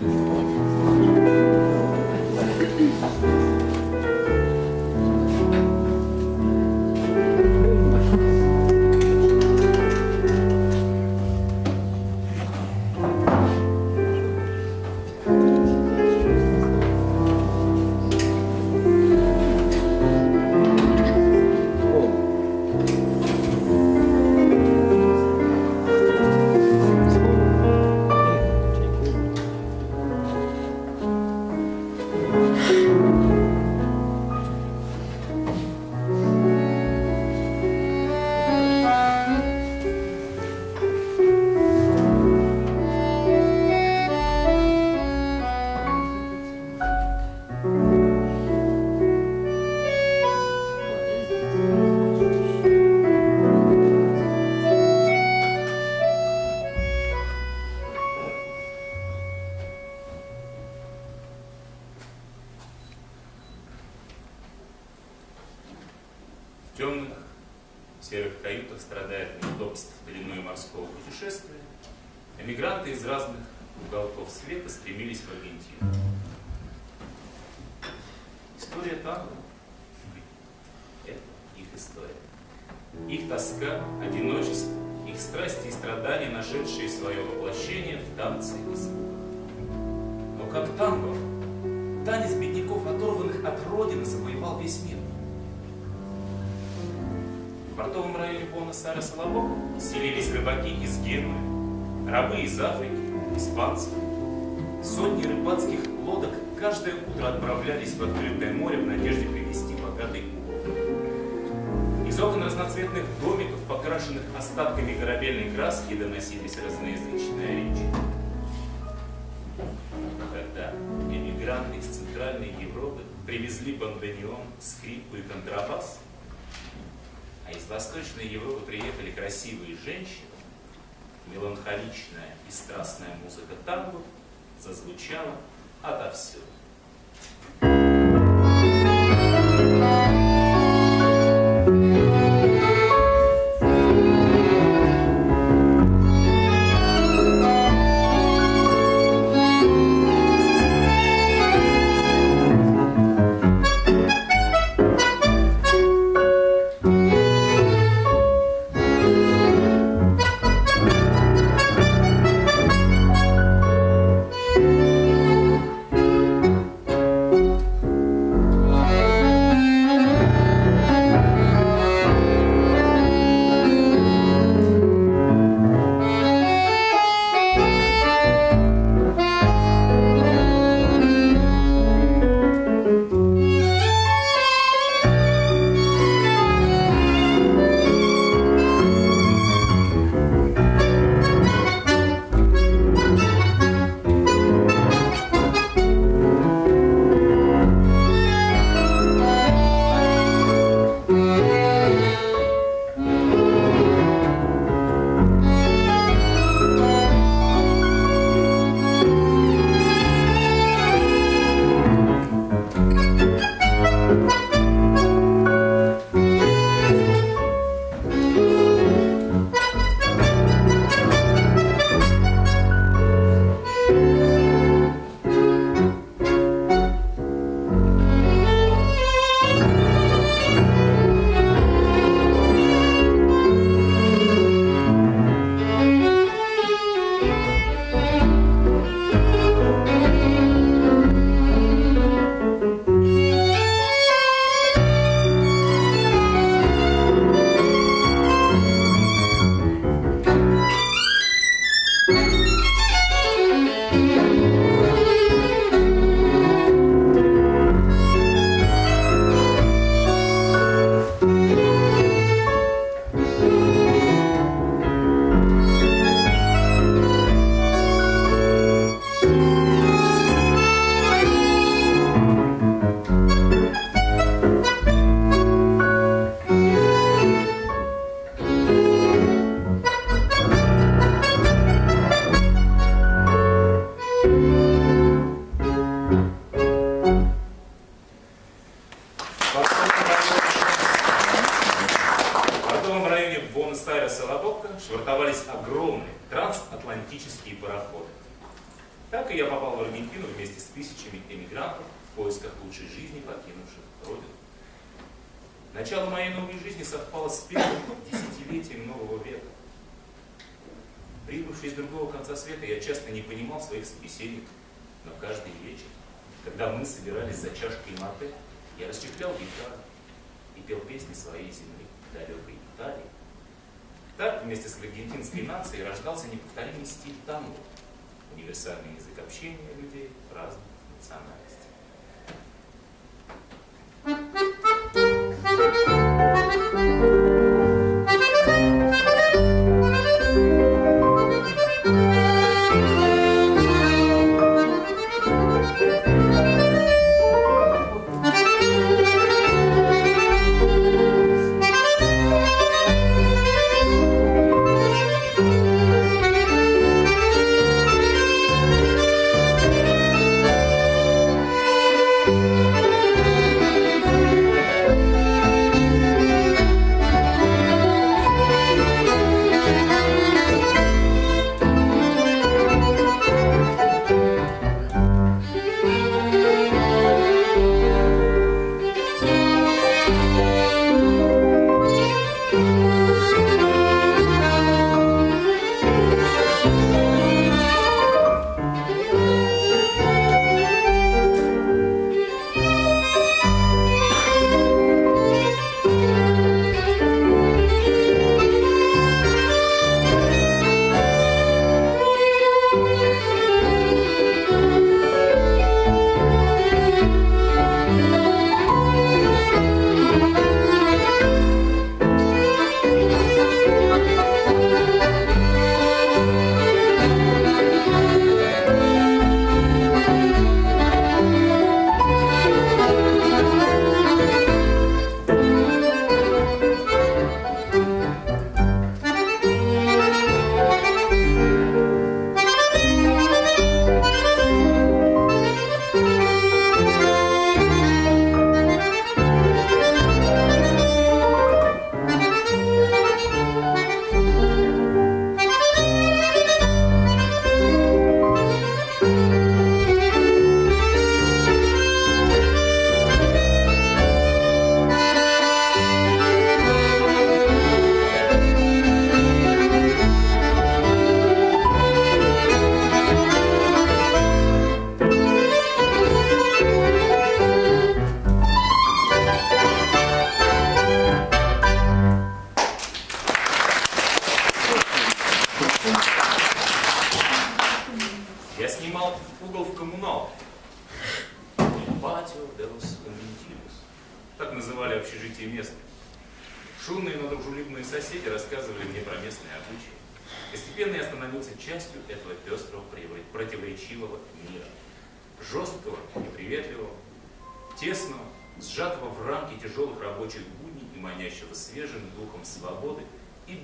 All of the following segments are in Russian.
В бедняков, оторванных от родины, завоевал весь мир. В портовом районе Буэнос-Айреса Лабок селились рыбаки из Генуи, рабы из Африки, испанцы. Сотни рыбацких лодок каждое утро отправлялись в открытое море в надежде привезти богатый улов. Из окон разноцветных домиков, покрашенных остатками корабельной краски, доносились разноязычные речи. Привезли бандонеон, скрипку и контрабас, а из Восточной Европы приехали красивые женщины, меланхоличная и страстная музыка танго зазвучала отовсюду. Так и я попал в Аргентину вместе с тысячами эмигрантов в поисках лучшей жизни, покинувших Родину. Начало моей новой жизни совпало с первым десятилетием нового века. Прибывший из другого конца света, я часто не понимал своих собеседников, но каждый вечер, когда мы собирались за чашкой мате, я расчехлял гитару и пел песни своей земли, далекой Италии. Так вместе с аргентинской нацией рождался неповторимый стиль танго, универсальный язык общения людей разных национальностей.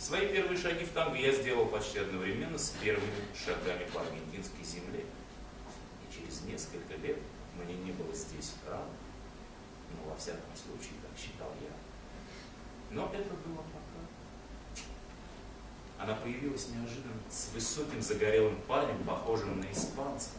Свои первые шаги в танго я сделал почти одновременно с первыми шагами по аргентинской земле. И через несколько лет мне не было здесь равно. Но во всяком случае, так считал я. Но это было пока. Она появилась неожиданно с высоким загорелым парнем, похожим на испанца.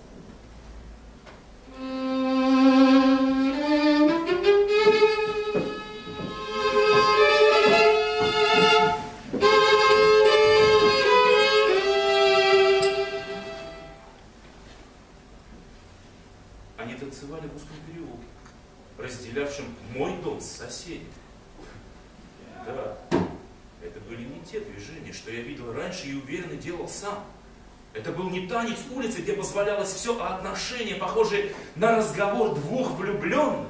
Танец улицы, где позволялось все, а отношения, похожие на разговор двух влюбленных.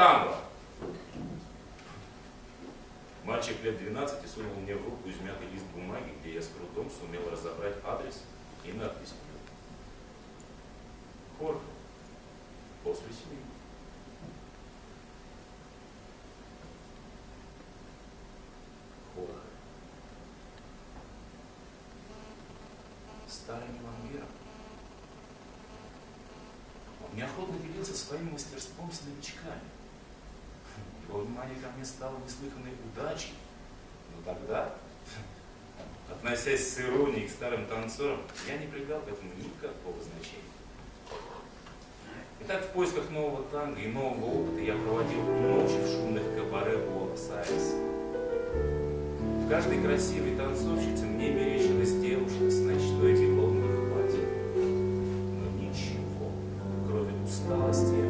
Танго? Мальчик лет 12 сунул мне в руку измятый лист бумаги, где я с трудом сумел разобрать адрес и надпись. Хорхе. После семи. Хорхе. Старым вампиром. Он неохотно делился своим мастерством с новичками. Его внимание ко мне стало неслыханной удачей. Но тогда, относясь с иронией к старым танцорам, я не придал к этому никакого значения. Итак, в поисках нового танго и нового опыта я проводил ночи в шумных кабаре Буэнос-Айреса. В каждой красивой танцовщице мне мерещилась девушка с ночной беловной в платье. Но ничего, кроме усталости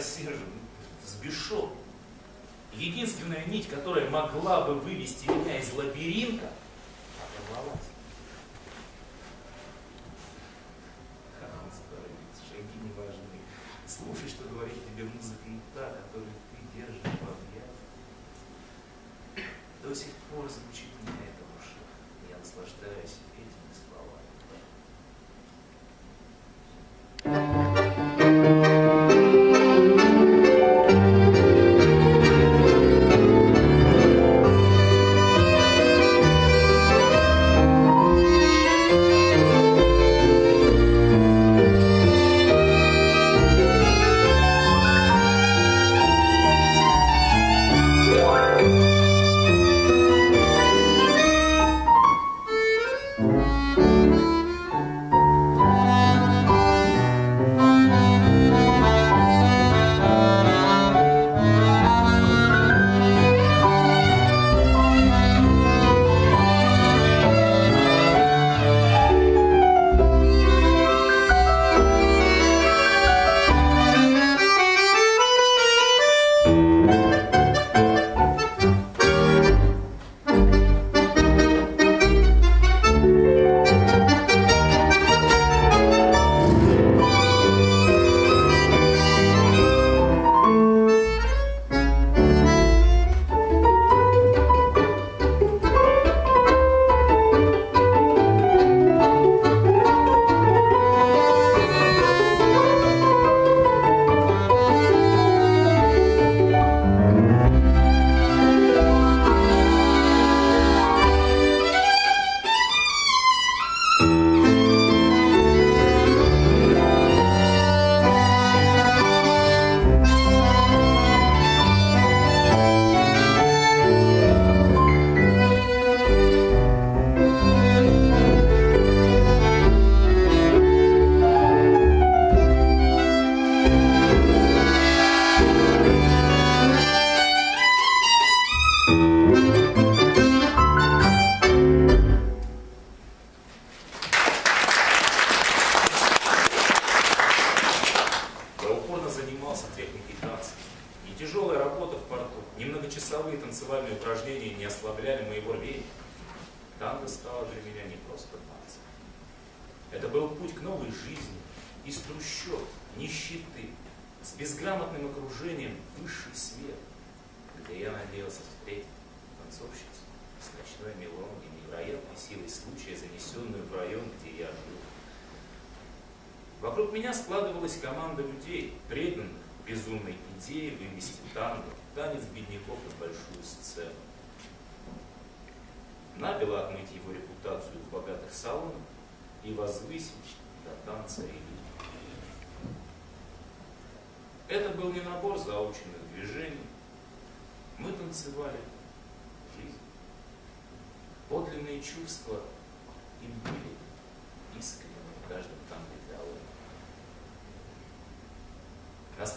рассержен, взбешен. Единственная нить, которая могла бы вывести меня из лабиринта, оторвалась.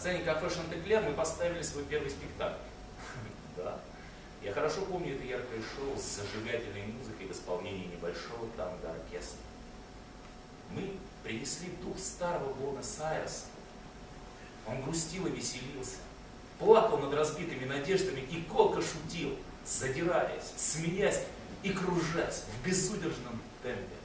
сцене кафе Шантеклер мы поставили свой первый спектакль. Да. Я хорошо помню это яркое шоу с зажигательной музыкой в исполнении небольшого танго-оркестра. Мы принесли дух старого Буэнос-Айреса. Он грустил и веселился, плакал над разбитыми надеждами и колко шутил, задираясь, смеясь и кружась в безудержном темпе.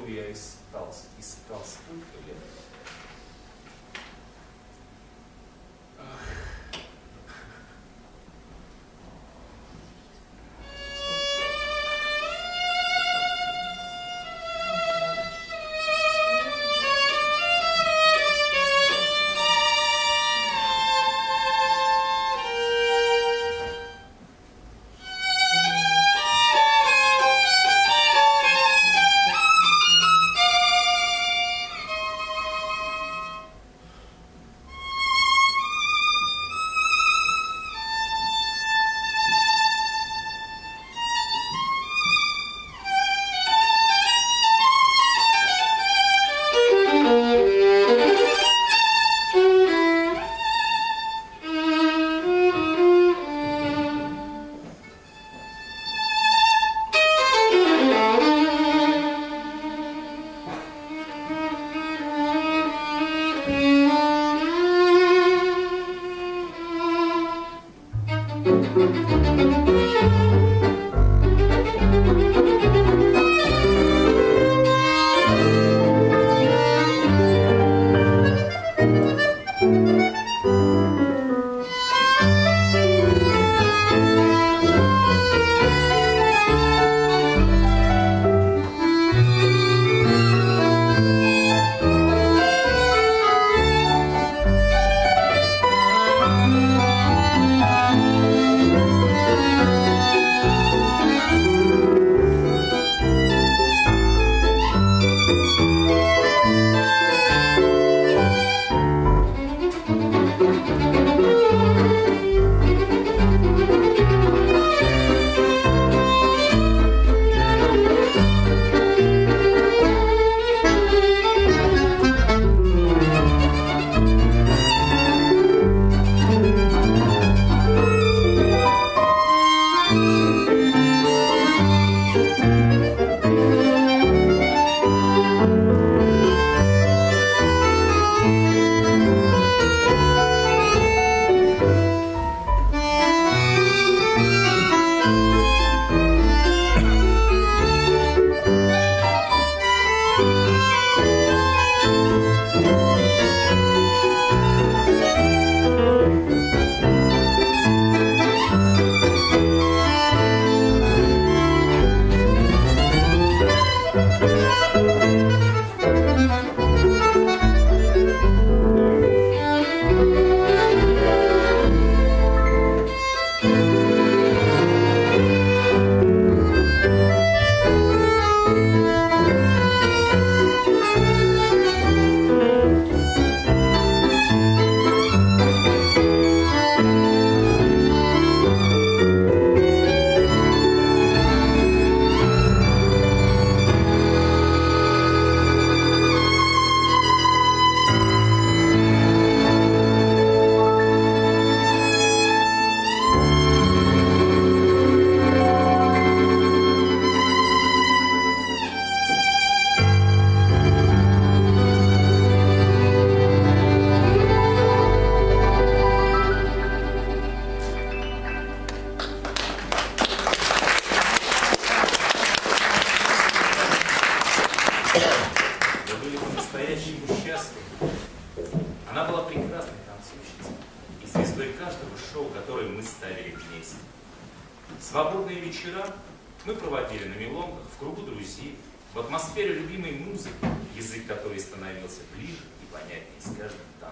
Suriye is Kals, is Kals,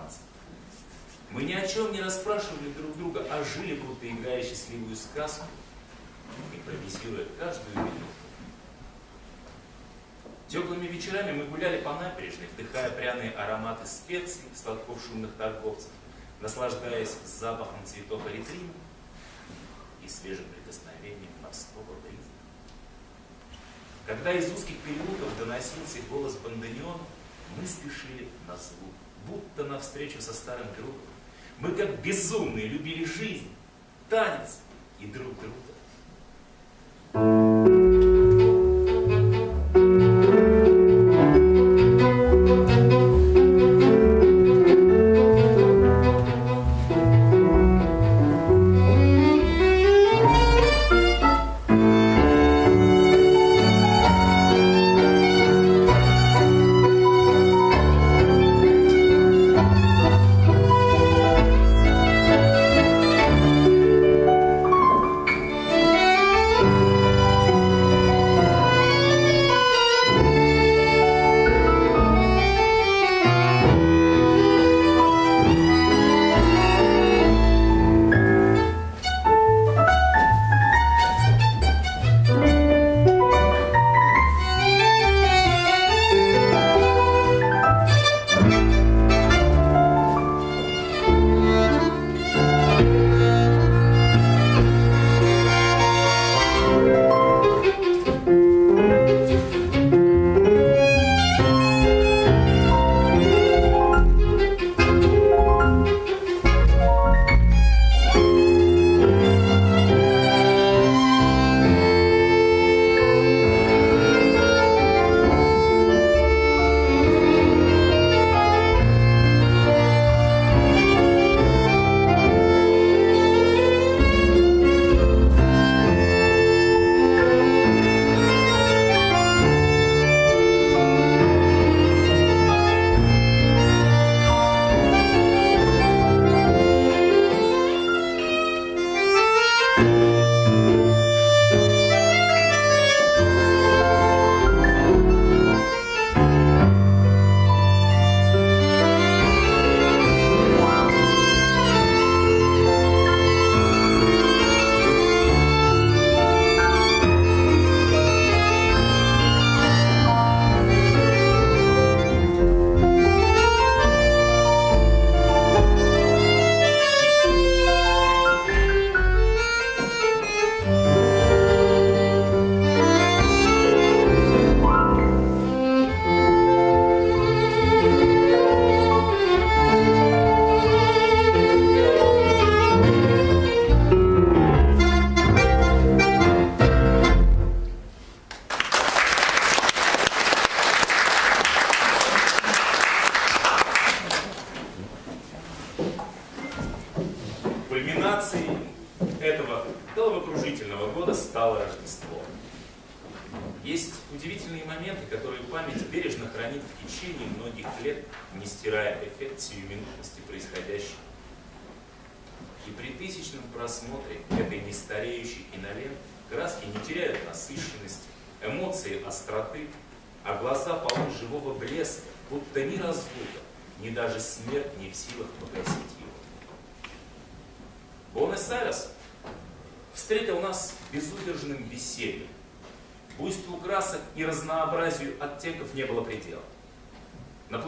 заниматься. Мы ни о чем не расспрашивали друг друга, а жили, будто играя счастливую сказку, импровизируя каждую минуту. Теплыми вечерами мы гуляли по набережной, вдыхая пряные ароматы специй, сладков шумных торговцев, наслаждаясь запахом цветов эритрина и свежим прикосновением морского бриза. Когда из узких переулков доносился голос бандениона, мы спешили на звук будто навстречу со старым другом. Мы как безумные любили жизнь, танец и друг друга.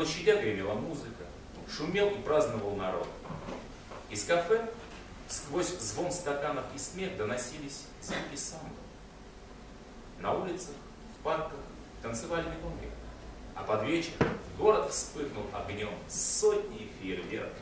Площадях гремела музыка, шумел и праздновал народ. Из кафе сквозь звон стаканов и смех доносились звуки самбо. На улицах, в парках танцевали меломры, а под вечер город вспыхнул огнем сотни фейерверков.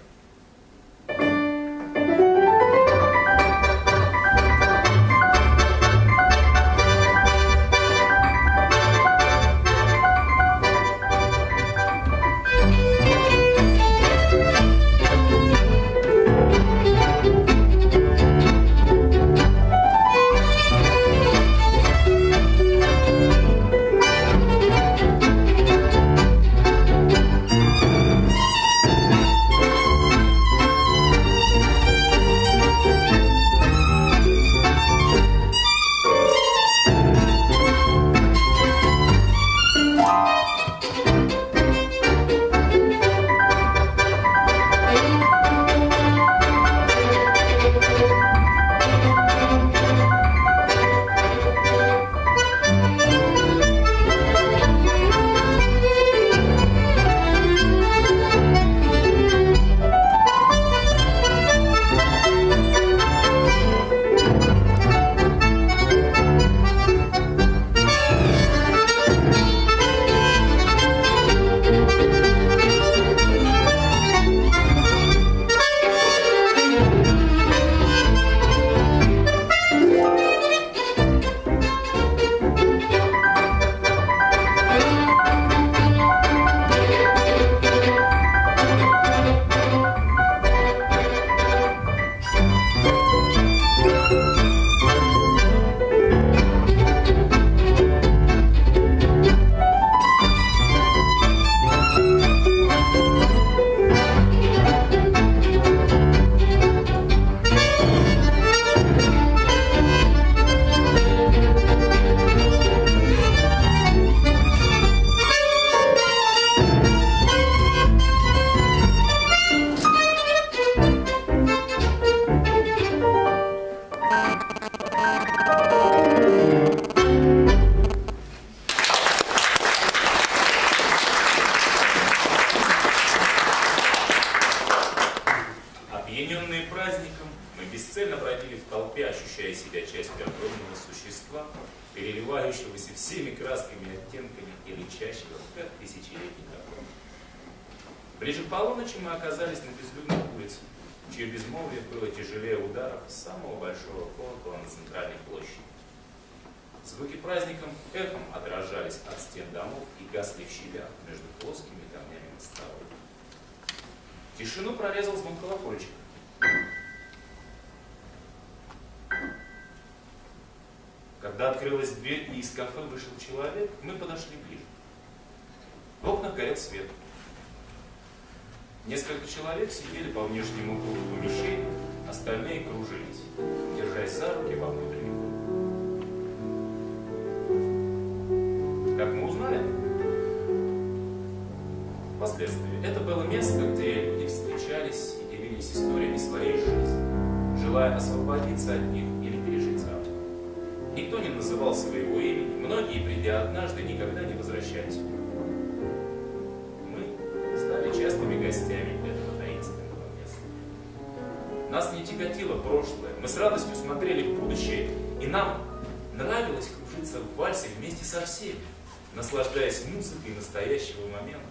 Музыкой настоящего момента.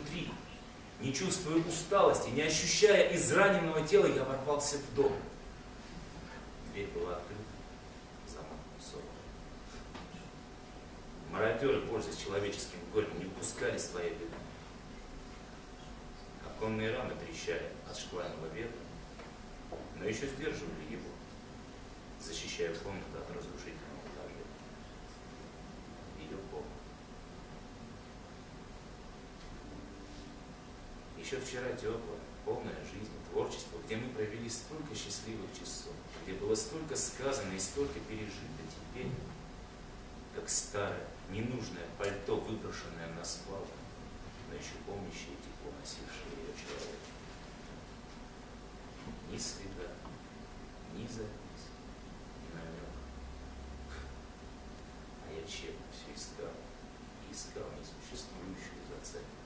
внутри. Не чувствуя усталости, не ощущая израненного тела, я ворвался в дом. Дверь была открыта, замок сорван. Мародеры, пользуясь человеческим горем, не пускали своей беды. Оконные рамы трещали от шквального ветра, но еще сдерживали его, защищая комнату от разрушителя. Еще вчера теплая, полная жизнь, творчество, где мы провели столько счастливых часов, где было столько сказано и столько пережито теперь, как старое, ненужное пальто, выброшенное на свалку, но еще помнящее тепло, носившее ее человек. Ни следа, ни запись, ни намека. А я тщетно все искал, и искал несуществующую зацепку.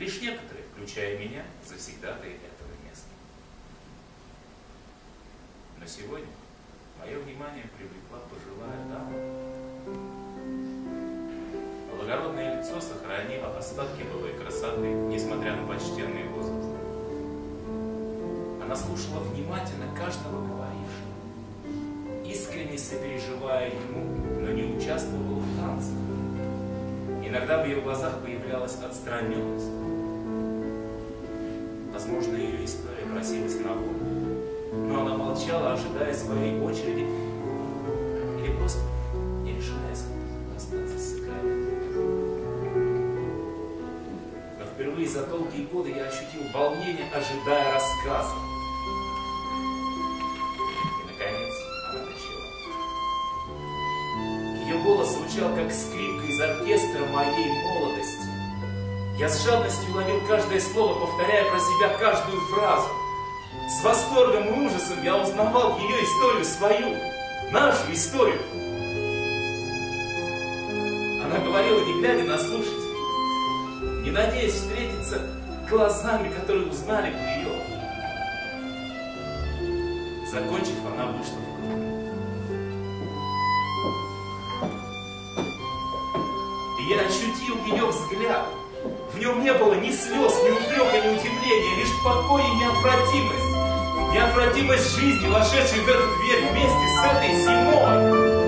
Лишь некоторые, включая меня, завсегдатые этого места. Но сегодня мое внимание привлекла пожилая дама. Благородное лицо сохранило остатки былой красоты, несмотря на почтенный возраст. Она слушала внимательно каждого говорившего, искренне сопереживая ему, но не участвовала в танцах. Иногда в ее глазах появлялась отстраненность. Возможно, ее история просилась на волю, но она молчала, ожидая своей очереди, или просто не решаясь остаться с Но впервые за долгие годы я ощутил волнение, ожидая рассказа. И, наконец, она начала. Ее голос звучал, как скрипка из оркестра моей молодости. Я с жадностью ловил каждое слово, повторяя про себя каждую фразу. С восторгом и ужасом я узнавал ее историю свою, нашу историю. Она говорила, не глядя на слушателей, не надеясь встретиться глазами, которые узнали бы ее. Закончив, она вышла в клуб. И я ощутил ее взгляд. В нем не было ни слез, ни упрека, ни удивления, лишь покой и неотвратимость. Неотвратимость жизни, вошедшей в эту дверь вместе с этой силой